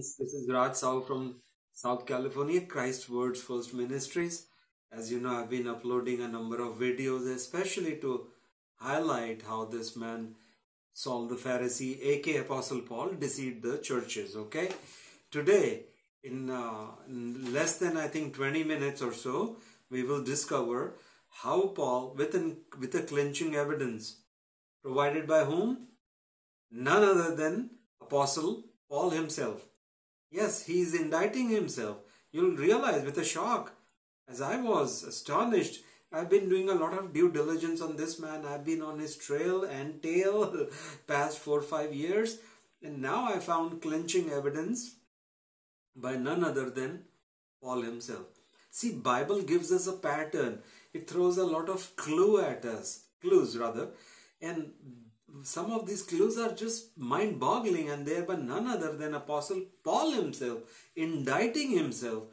This is Raj Sahu from South California, Christ Words First Ministries. As you know, I've been uploading a number of videos, especially to highlight how this man, Saul the Pharisee, aka Apostle Paul, deceived the churches. Okay, today, in, uh, in less than I think 20 minutes or so, we will discover how Paul, with, an, with a clinching evidence, provided by whom? None other than Apostle Paul himself. Yes, he is indicting himself. You'll realize with a shock, as I was astonished, I've been doing a lot of due diligence on this man. I've been on his trail and tail past four or five years, and now I found clinching evidence by none other than Paul himself. See, Bible gives us a pattern. It throws a lot of clue at us, clues rather, and some of these clues are just mind boggling and they are by none other than apostle paul himself indicting himself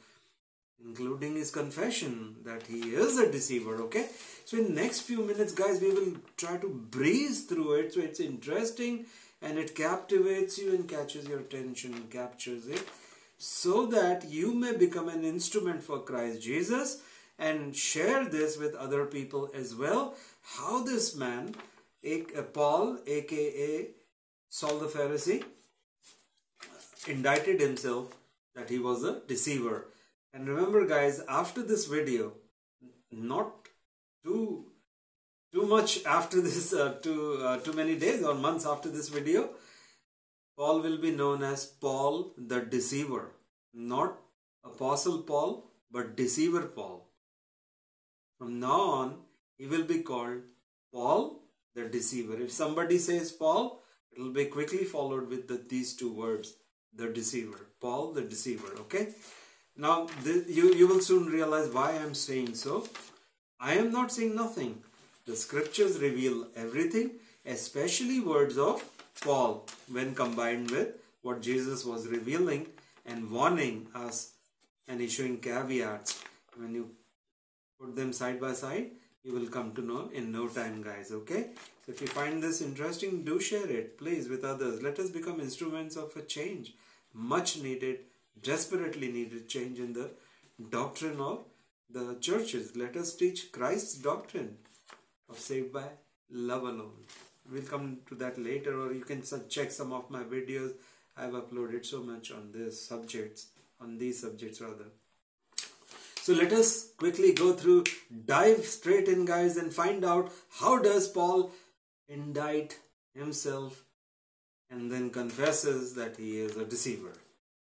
including his confession that he is a deceiver okay? So in next few minutes guys we will try to breeze through it. So it's interesting and it captivates you and catches your attention captures it so that you may become an instrument for Christ Jesus and share this with other people as well. How this man Paul, aka Saul the Pharisee, indicted himself that he was a deceiver. And remember, guys, after this video, not too too much after this, uh, too uh, too many days or months after this video, Paul will be known as Paul the Deceiver, not Apostle Paul, but Deceiver Paul. From now on, he will be called Paul the deceiver. If somebody says Paul, it will be quickly followed with the, these two words, the deceiver. Paul the deceiver, okay? Now, you, you will soon realize why I am saying so. I am not saying nothing. The scriptures reveal everything, especially words of Paul, when combined with what Jesus was revealing and warning us and issuing caveats. When you put them side by side, you will come to know in no time guys okay? So if you find this interesting do share it please with others. Let us become instruments of a change. Much needed desperately needed change in the doctrine of the churches. Let us teach christ's doctrine of saved by love alone. We'll come to that later or you can check some of my videos. I've uploaded so much on this subjects on these subjects rather so let us quickly go through, dive straight in guys and find out how does Paul indict himself and then confesses that he is a deceiver,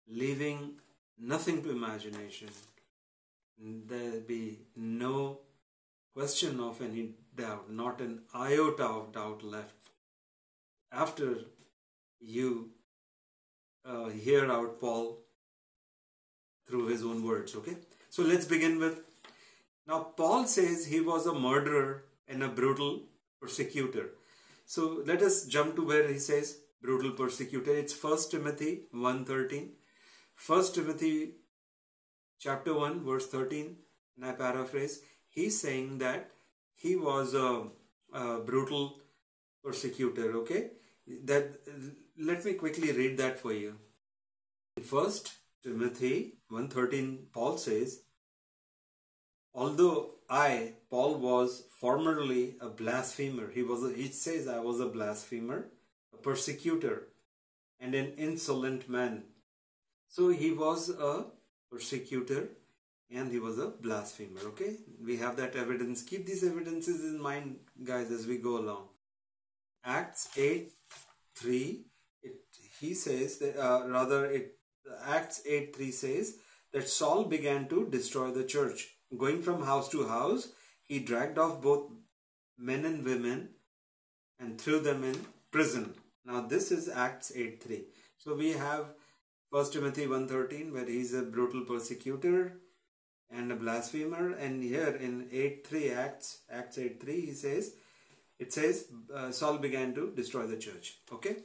leaving nothing to imagination. There be no question of any doubt, not an iota of doubt left. After you uh, hear out Paul through his own words, okay? So let's begin with now Paul says he was a murderer and a brutal persecutor. So let us jump to where he says brutal persecutor. It's First Timothy 1.13. First Timothy chapter 1 verse 13 and I paraphrase. He's saying that he was a, a brutal persecutor. Okay, that let me quickly read that for you. First Timothy 1.13 Paul says, Although I, Paul, was formerly a blasphemer, he was a, he says I was a blasphemer, a persecutor, and an insolent man. So he was a persecutor and he was a blasphemer. Okay, we have that evidence. Keep these evidences in mind, guys, as we go along. Acts 8 3, it, he says that, uh, rather, it Acts 8 3 says that Saul began to destroy the church. Going from house to house, he dragged off both men and women and threw them in prison. Now this is Acts 8 3. So we have 1 Timothy 1.13 where he's a brutal persecutor and a blasphemer and here in 8.3 Acts, Acts 8.3 he says, it says uh, Saul began to destroy the church. Okay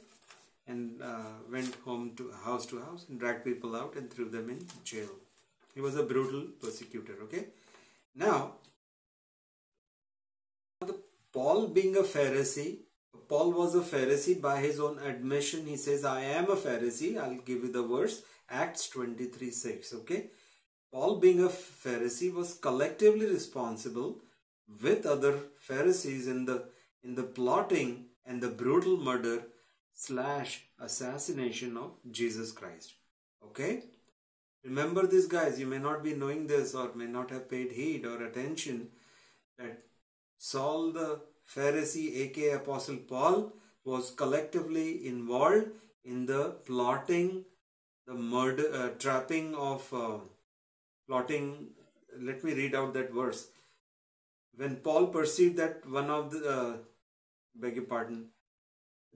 and uh, went home to house to house and dragged people out and threw them in jail. He was a brutal persecutor. Okay, now Paul being a Pharisee Paul was a Pharisee by his own admission. He says, I am a Pharisee. I'll give you the verse Acts 23 6. Okay. Paul, being a Pharisee, was collectively responsible with other Pharisees in the in the plotting and the brutal murder slash assassination of Jesus Christ. Okay? Remember this, guys. You may not be knowing this or may not have paid heed or attention that Saul the Pharisee, aka Apostle Paul, was collectively involved in the plotting, the murder, uh, trapping of uh, plotting. Let me read out that verse. When Paul perceived that one of the, uh, beg your pardon,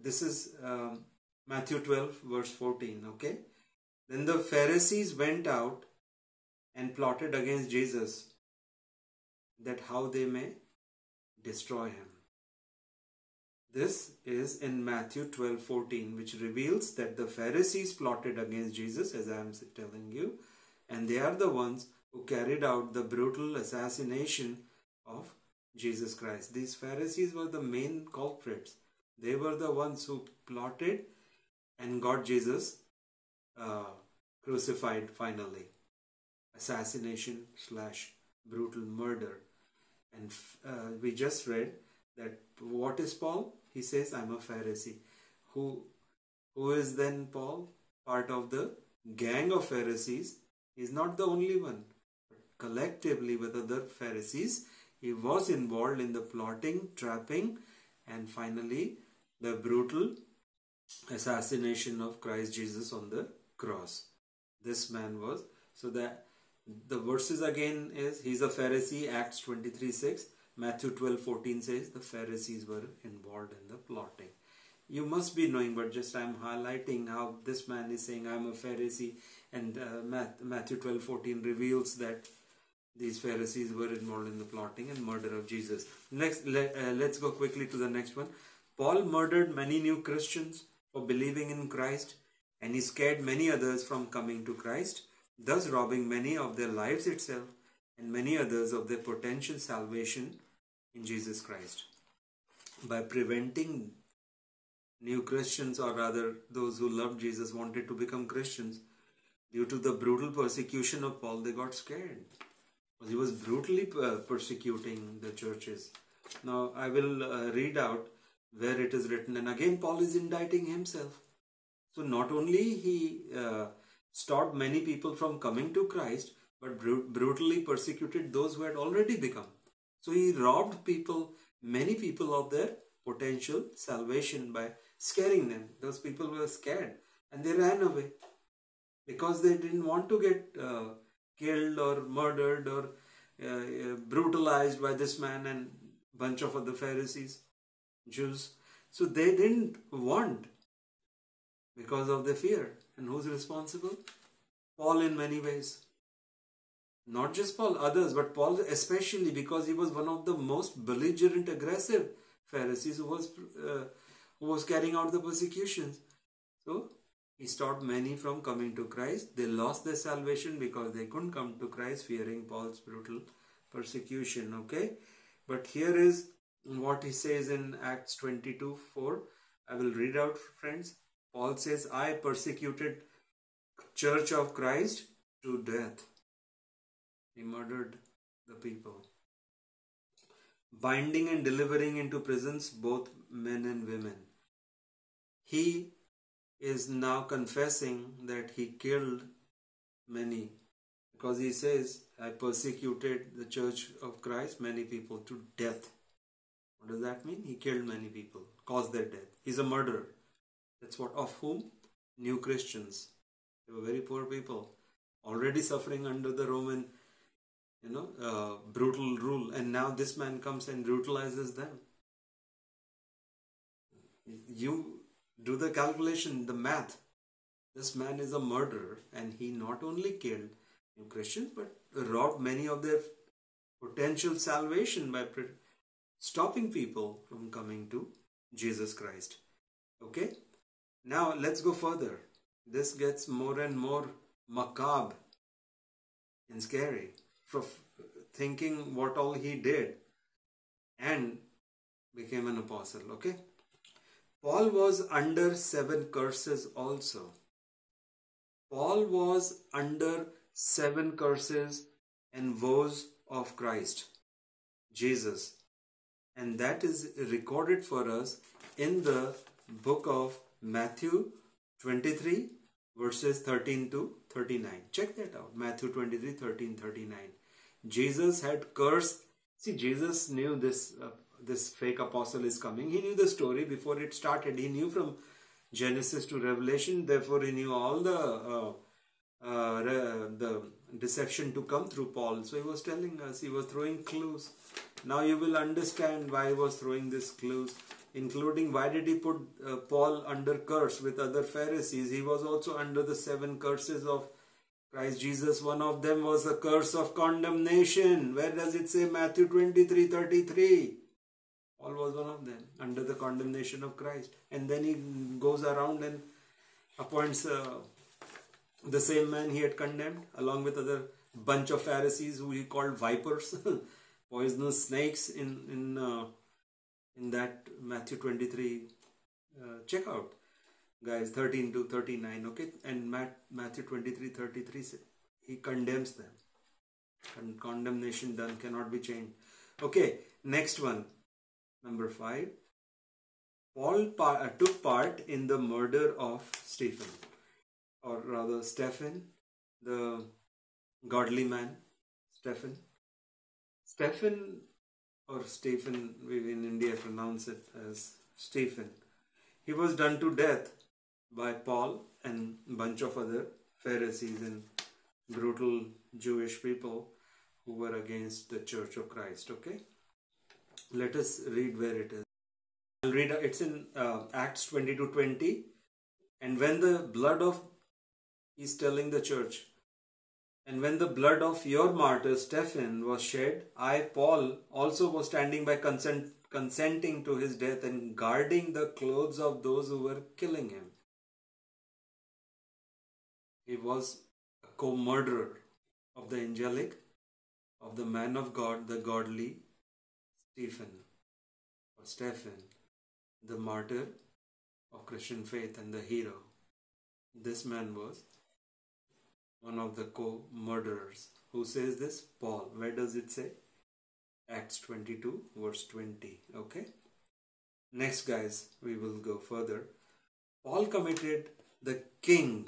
this is um, Matthew 12, verse 14, okay? Then the Pharisees went out and plotted against Jesus that how they may destroy him. This is in Matthew 12 14, which reveals that the Pharisees plotted against Jesus, as I am telling you, and they are the ones who carried out the brutal assassination of Jesus Christ. These Pharisees were the main culprits. They were the ones who plotted and got Jesus uh, crucified finally. Assassination slash brutal murder. And uh, we just read that what is Paul? He says, I'm a Pharisee. Who, who is then Paul? Part of the gang of Pharisees. He's not the only one. Collectively with other Pharisees, he was involved in the plotting, trapping, and finally the brutal assassination of Christ Jesus on the cross. This man was so that the verses again is he's a Pharisee, Acts 23 6. Matthew 12 14 says the Pharisees were involved in the plotting. You must be knowing, but just I'm highlighting how this man is saying, I'm a Pharisee, and uh, Matthew 12 14 reveals that these Pharisees were involved in the plotting and murder of Jesus. Next, uh, let's go quickly to the next one. Paul murdered many new Christians for believing in Christ, and he scared many others from coming to Christ, thus robbing many of their lives itself and many others of their potential salvation in Jesus Christ. By preventing new Christians, or rather those who loved Jesus wanted to become Christians, due to the brutal persecution of Paul, they got scared. He was brutally persecuting the churches. Now, I will uh, read out where it is written, and again, Paul is indicting himself. So, not only he uh, stopped many people from coming to Christ, but brutally persecuted those who had already become. So he robbed people, many people of their potential salvation by scaring them. Those people were scared and they ran away because they didn't want to get uh, killed or murdered or uh, uh, brutalized by this man and bunch of other Pharisees, Jews. So they didn't want because of the fear. And who's responsible? Paul in many ways. Not just Paul, others, but Paul especially because he was one of the most belligerent, aggressive Pharisees who was uh, who was carrying out the persecutions. So he stopped many from coming to Christ. They lost their salvation because they couldn't come to Christ, fearing Paul's brutal persecution. Okay, but here is what he says in Acts 22 4. I will read out, friends. Paul says, I persecuted Church of Christ to death. He murdered the people, binding and delivering into prisons both men and women. He is now confessing that he killed many because he says, I persecuted the church of Christ, many people to death. What does that mean? He killed many people, caused their death. He's a murderer. That's what, of whom? New Christians. They were very poor people, already suffering under the Roman you know, uh, brutal rule, and now this man comes and brutalizes them. You do the calculation, the math. This man is a murderer, and he not only killed New Christians but robbed many of their potential salvation by stopping people from coming to Jesus Christ. Okay, now let's go further. This gets more and more macabre and scary for thinking what all he did and became an apostle. Okay. Paul was under seven curses also. Paul was under seven curses and woes of Christ, Jesus. And that is recorded for us in the book of Matthew 23, verses 13 to 39. Check that out. Matthew 23, 13, 39. Jesus had cursed. See, Jesus knew this, uh, this fake apostle is coming. He knew the story before it started. He knew from Genesis to Revelation. Therefore, he knew all the uh, uh, the deception to come through Paul. So he was telling us, he was throwing clues. Now you will understand why he was throwing these clues, including why did he put uh, Paul under curse with other Pharisees. He was also under the seven curses of Christ Jesus. One of them was a curse of condemnation. Where does it say? Matthew 23 33. Paul was one of them under the condemnation of Christ. And then he goes around and appoints. Uh, the same man he had condemned along with other bunch of Pharisees who he called vipers, poisonous snakes in in uh, in that Matthew 23 uh, check out guys 13 to 39 okay? And Matt, Matthew 23 33 he condemns them. And condemnation done cannot be changed. Okay next one. Number 5 Paul pa- took part in the murder of Stephen or rather Stephen, the godly man, Stephen. Stephen or Stephen, we in India pronounce it as Stephen. He was done to death by Paul and bunch of other Pharisees and brutal Jewish people who were against the Church of Christ. Okay, let us read where it is. I'll read. It's in uh, Acts twenty to twenty. And when the blood of he's telling the church. And when the blood of your martyr Stephen was shed, I, Paul, also was standing by consent, consenting to his death and guarding the clothes of those who were killing him. He was a co murderer of the angelic, of the man of God, the godly Stephen, or Stephen, the martyr of Christian faith and the hero. This man was one of the co-murderers. Who says this? Paul. Where does it say? Acts 22 verse 20. Okay. Next guys, we will go further. Paul committed the king,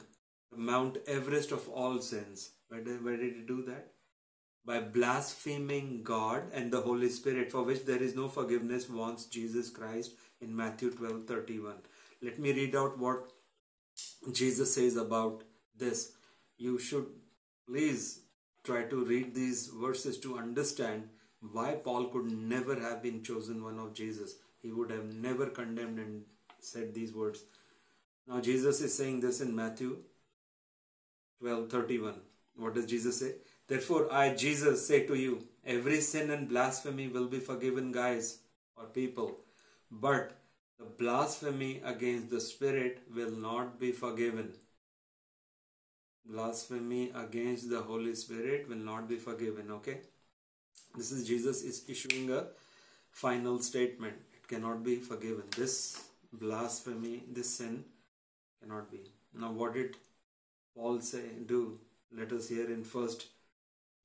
Mount Everest of all sins. Where did, where did he do that? By blaspheming God and the Holy Spirit, for which there is no forgiveness, wants Jesus Christ in Matthew 12 31. Let me read out what Jesus says about this you should please try to read these verses to understand why Paul could never have been chosen one of Jesus. He would have never condemned and said these words. Now Jesus is saying this in Matthew 12 31. What does Jesus say? Therefore, I, Jesus, say to you, every sin and blasphemy will be forgiven, guys or people. But the blasphemy against the Spirit will not be forgiven blasphemy against the Holy Spirit will not be forgiven. Okay, this is Jesus is issuing a final statement. It cannot be forgiven. This blasphemy, this sin cannot be. Now, what did Paul say? Do let us hear in First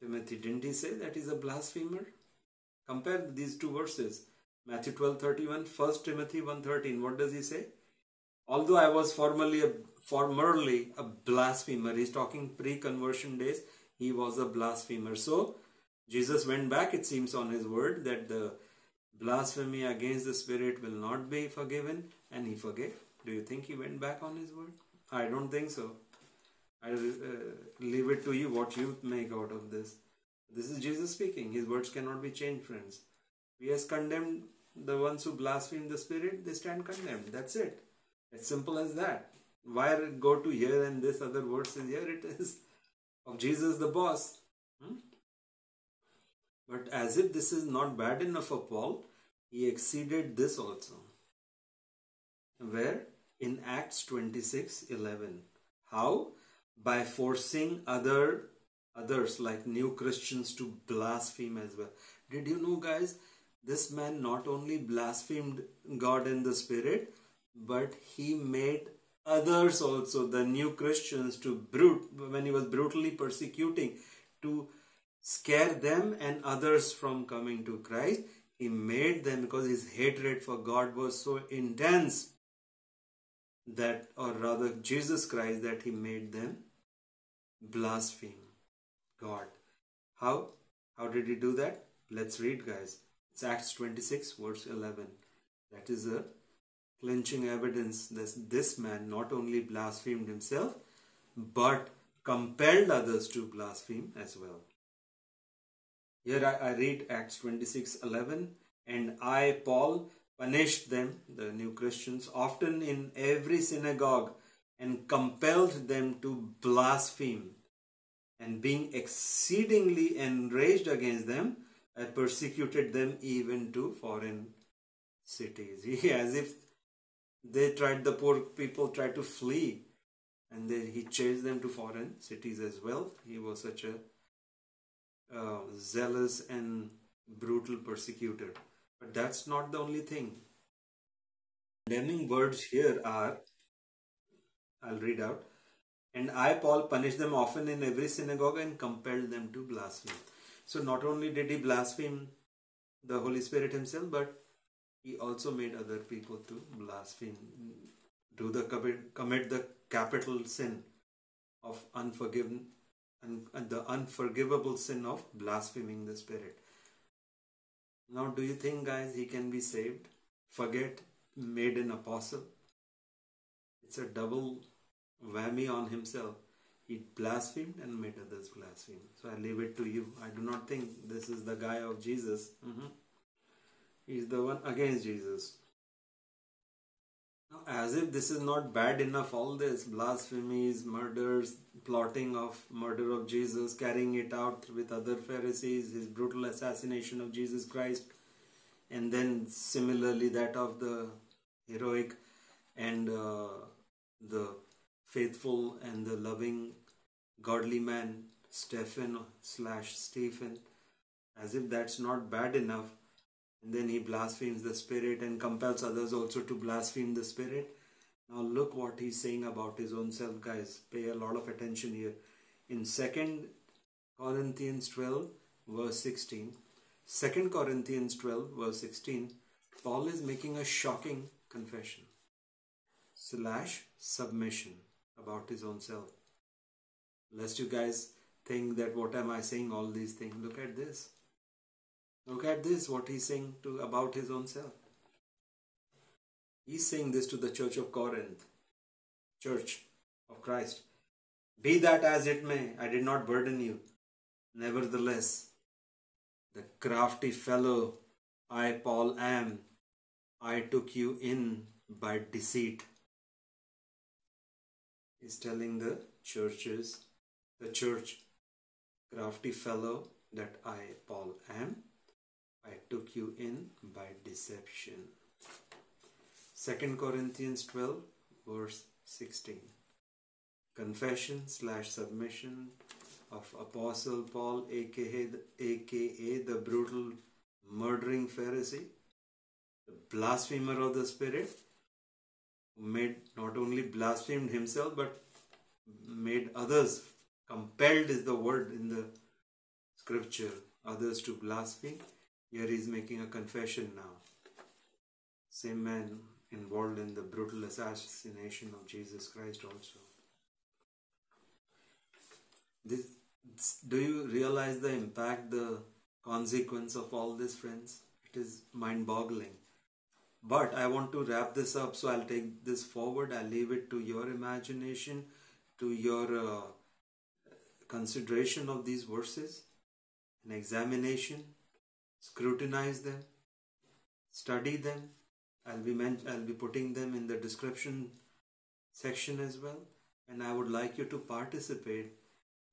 Timothy. Didn't he say that he's a blasphemer? Compare these two verses. Matthew 12 31, 1 Timothy 1 13. What does he say? Although I was formerly a formerly a blasphemer. He's talking pre-conversion days. He was a blasphemer. So Jesus went back, it seems, on his word that the blasphemy against the Spirit will not be forgiven, and he forgave. Do you think he went back on his word? I don't think so. I uh, leave it to you what you make out of this. This is Jesus speaking. His words cannot be changed, friends. He has condemned the ones who blaspheme the Spirit, they stand condemned. That's it. As simple as that. Why go to here and this other verse is here? It is of Jesus the boss. Hmm? But as if this is not bad enough for Paul, he exceeded this also. Where? In Acts 26 11. How? By forcing other others like new Christians to blaspheme as well. Did you know, guys? This man not only blasphemed God in the Spirit, but he made others also, the new Christians, to brute when he was brutally persecuting, to scare them and others from coming to Christ. He made them because his hatred for God was so intense that, or rather, Jesus Christ, that he made them blaspheme God. How? How did he do that? Let's read, guys. It's Acts 26, verse 11. That is a clinching evidence that this man not only blasphemed himself, but compelled others to blaspheme as well. Here I, I read Acts 26, 11. And I, Paul, punished them, the new Christians, often in every synagogue and compelled them to blaspheme. And being exceedingly enraged against them, I persecuted them even to foreign cities. As if they tried, the poor people tried to flee, and they, he chased them to foreign cities as well. He was such a uh, zealous and brutal persecutor. But that's not the only thing. Condemning words here are, I'll read out, and I, Paul, punished them often in every synagogue and compelled them to blaspheme. So not only did he blaspheme the Holy Spirit himself, but he also made other people to blaspheme, do the commit the capital sin of unforgiven and, and the unforgivable sin of blaspheming the Spirit. Now, do you think, guys, he can be saved? Forget made an apostle. It's a double whammy on himself. He blasphemed and made others blaspheme. So I leave it to you. I do not think this is the guy of Jesus. Mm-hmm. He's the one against Jesus. Now, as if this is not bad enough, all this blasphemies, murders, plotting of murder of Jesus, carrying it out with other Pharisees, his brutal assassination of Jesus Christ, and then similarly that of the heroic and uh, the faithful and the loving godly man Stephen slash Stephen, as if that's not bad enough. And then he blasphemes the Spirit and compels others also to blaspheme the Spirit. Now look what he's saying about his own self, guys. Pay a lot of attention here. In 2 Corinthians 12, verse 16, 2 Corinthians 12, verse 16, Paul is making a shocking confession slash submission about his own self. Lest you guys think that what am I saying all these things. Look at this. Look at this, what he's saying to about his own self. He's saying this to the church of Corinth, church of Christ. Be that as it may, I did not burden you. Nevertheless, the crafty fellow I, Paul, am, I took you in by deceit. He's telling the churches, the church, crafty fellow that I, Paul, am, I took you in by deception. 2 Corinthians 12, verse 16. Confession slash submission of Apostle Paul, aka, aka the brutal murdering Pharisee, the blasphemer of the Spirit, who made not only blasphemed himself but made others compelled is the word in the scripture others to blaspheme here he is making a confession now. Same man involved in the brutal assassination of jesus christ also. This, do you realize the impact the consequence of all this friends? It is mind boggling but I want to wrap this up, so I'll take this forward. I'll leave it to your imagination, to your uh, consideration of these verses, an examination, scrutinize them, study them. I'll be I'll be putting them in the description section as well, and I would like you to participate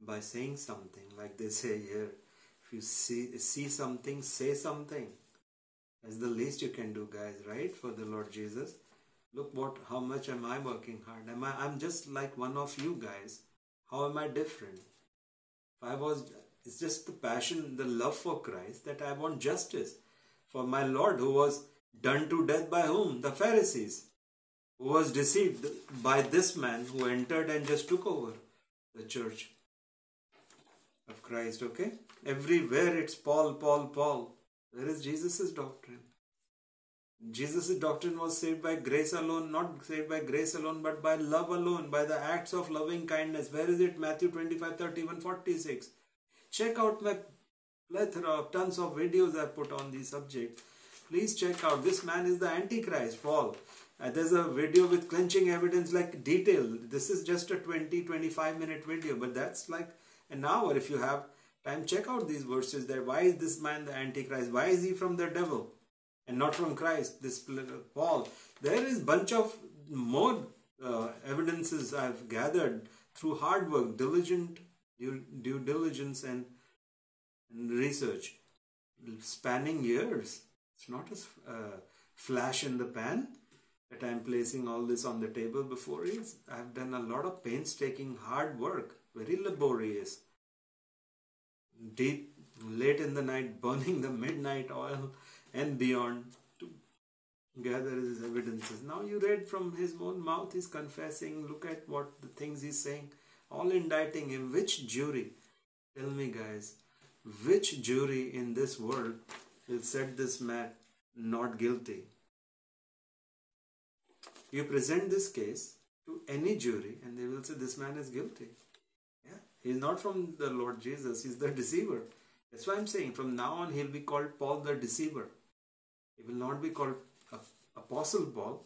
by saying something like they say here. If you see see something, say something that's the least you can do, guys, right? For the Lord Jesus. Look what how much am I working hard? Am I I'm just like one of you guys. How am I different? If I was it's just the passion, the love for Christ that I want justice for my Lord who was done to death by whom? The Pharisees. who was deceived by this man who entered and just took over the church of Christ. Okay? Everywhere it's Paul, Paul, Paul. Where is Jesus' doctrine? Jesus' doctrine was saved by grace alone, not saved by grace alone, but by love alone, by the acts of loving kindness. Where is it? Matthew 25, 31, 46. Check out my plethora of tons of videos I put on these subjects. Please check out. This man is the Antichrist, Paul. Uh, there's a video with clenching evidence like detail. This is just a 20 25 minute video, but that's like an hour. If you have time, check out these verses there. Why is this man the Antichrist? Why is he from the devil and not from Christ? This Paul. There is bunch of more uh, evidences I've gathered through hard work, diligent due, due diligence, and, and research, spanning years. It's not a uh, flash in the pan that I'm placing all this on the table before you. I've done a lot of painstaking hard work, very laborious. Deep, late in the night, burning the midnight oil and beyond to gather his evidences. Now you read from his own mouth, he's confessing. Look at what the things he's saying, all indicting him. Which jury? Tell me, guys, which jury in this world will set this man not guilty? You present this case to any jury and they will say this man is guilty. Yeah, he's not from the Lord Jesus, he's the deceiver. That's why I'm saying from now on he'll be called Paul the deceiver. He will not be called Apostle Paul,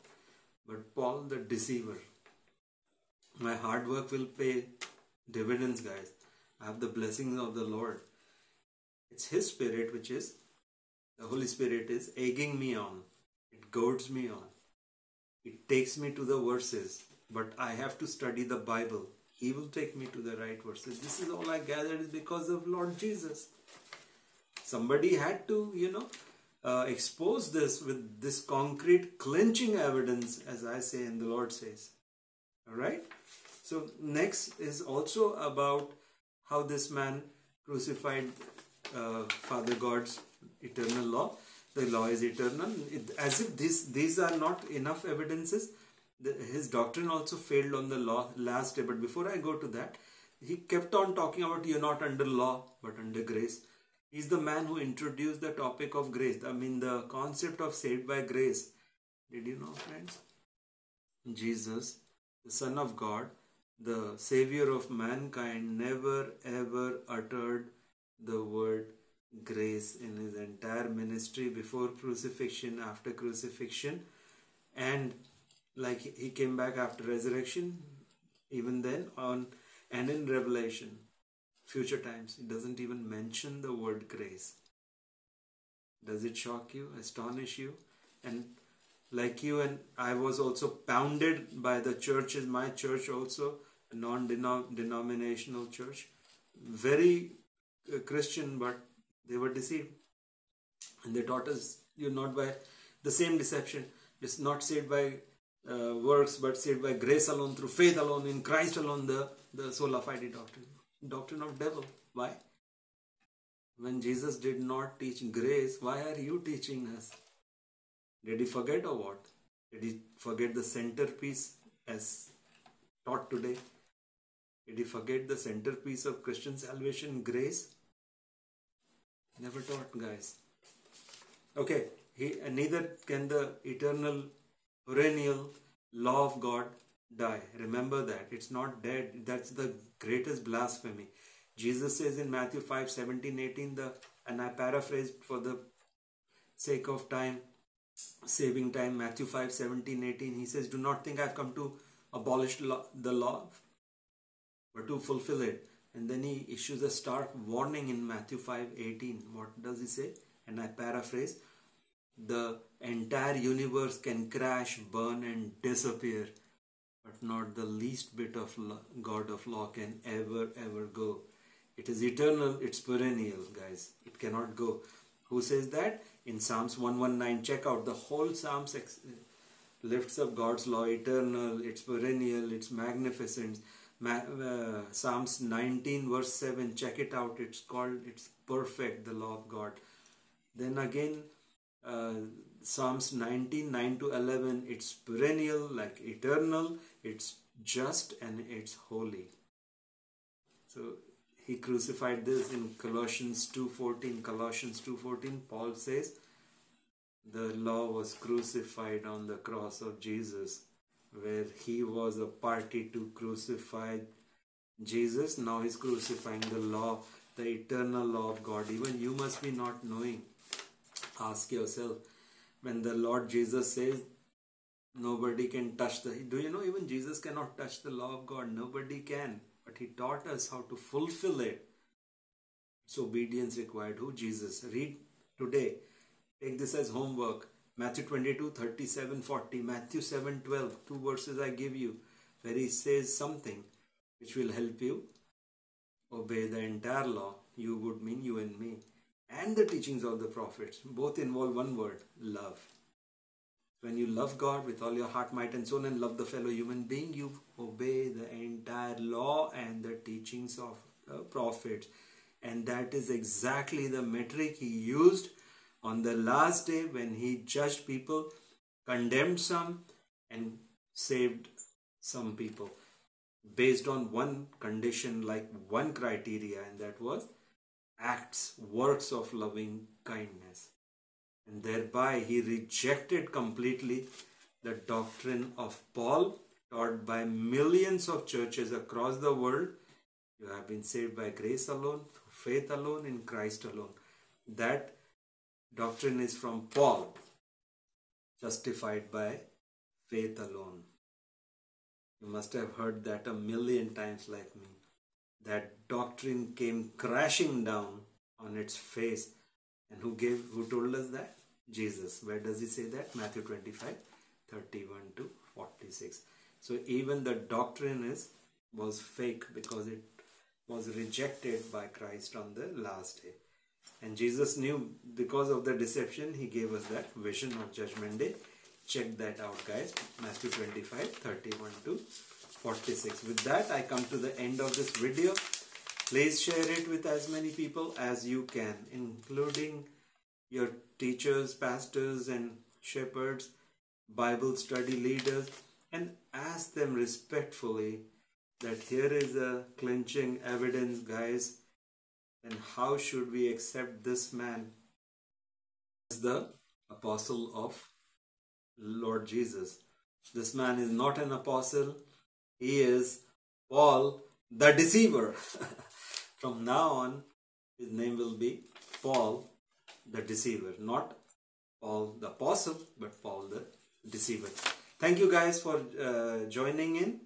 but Paul the deceiver. My hard work will pay dividends, guys. I have the blessings of the Lord. It's His Spirit which is, the Holy Spirit is egging me on. It goads me on. It takes me to the verses, but I have to study the Bible. He will take me to the right verses. This is all I gathered is because of Lord Jesus. Somebody had to, you know, uh, expose this with this concrete clenching evidence, as I say and the Lord says. All right? So, next is also about how this man crucified uh, Father God's eternal law the law is eternal. It, as if this, these are not enough evidences, the, his doctrine also failed on the law last day. But before I go to that, he kept on talking about you're not under law but under grace. He's the man who introduced the topic of grace. I mean, the concept of saved by grace. Did you know, friends? Jesus, the Son of God, the Savior of mankind, never ever uttered the word grace in his entire ministry before crucifixion, after crucifixion, and like he came back after resurrection, even then on and in Revelation, future times, he doesn't even mention the word grace. Does it shock you, astonish you? And like you and I was also pounded by the churches, my church also, a non-denominational church, very uh, Christian but they were deceived. And they taught us you're not by the same deception. It's not saved by uh, works, but saved by grace alone, through faith alone, in Christ alone, the, the sola fide doctrine. Doctrine of devil. Why? When Jesus did not teach grace, why are you teaching us? Did he forget or what? Did he forget the centerpiece as taught today? Did he forget the centerpiece of Christian salvation, grace? Never taught, guys. Okay, he, neither can the eternal, perennial law of God die. Remember that. It's not dead. That's the greatest blasphemy. Jesus says in Matthew 5 17, 18, the, and I paraphrased for the sake of time, saving time, Matthew 5 17, 18. He says, Do not think I've come to abolish the law, but to fulfill it. And then he issues a stark warning in Matthew 5 18. What does he say? And I paraphrase the entire universe can crash, burn, and disappear, but not the least bit of God of law can ever, ever go. It is eternal, it's perennial, guys. It cannot go. Who says that? In Psalms 119, check out the whole Psalms lifts up God's law eternal, it's perennial, it's magnificent uh, Psalms 19 verse 7 check it out it's called it's perfect the law of God then again uh, Psalms 19 9 to 11, it's perennial, like eternal, it's just, and it's holy. So he crucified this in Colossians 2:14. Colossians 2:14, Paul says, the law was crucified on the cross of Jesus, where he was a party to crucify Jesus. Now he's crucifying the law, the eternal law of God. Even you must be not knowing. Ask yourself, when the Lord Jesus says, nobody can touch the do you know even jesus cannot touch the law of god nobody can but he taught us how to fulfill it. It's obedience required. Who? Jesus. Read today. Take this as homework. Matthew 22 37 40 matthew 7 12 two verses i give you where he says something which will help you obey the entire law you would mean you and me and the teachings of the prophets. Both involve one word love when you love God with all your heart, might, and soul, and love the fellow human being, you obey the entire law and the teachings of the prophets. And that is exactly the metric he used on the last day when he judged people, condemned some, and saved some people based on one condition, like one criteria, and that was acts, works of loving kindness and thereby he rejected completely the doctrine of Paul taught by millions of churches across the world. You have been saved by grace alone, through faith alone, in Christ alone. That doctrine is from Paul, justified by faith alone. You must have heard that a million times, like me. That doctrine came crashing down on its face. And who gave who told us that? Jesus. Where does he say that? Matthew 25, 31 to 46. So even the doctrine is was fake because it was rejected by Christ on the last day. And Jesus knew because of the deception, he gave us that vision of judgment day. Check that out, guys. Matthew 25, 31 to 46. With that, I come to the end of this video. Please share it with as many people as you can, including your teachers, pastors, and shepherds, Bible study leaders, and ask them respectfully that here is a clinching evidence, guys, and how should we accept this man as the apostle of Lord Jesus? This man is not an apostle, he is Paul the deceiver. From now on, his name will be Paul the deceiver, not Paul the apostle, but Paul the deceiver. Thank you guys for uh, joining in,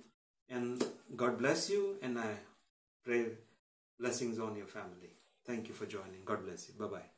and God bless you. And I pray blessings on your family. Thank you for joining. God bless you. Bye bye.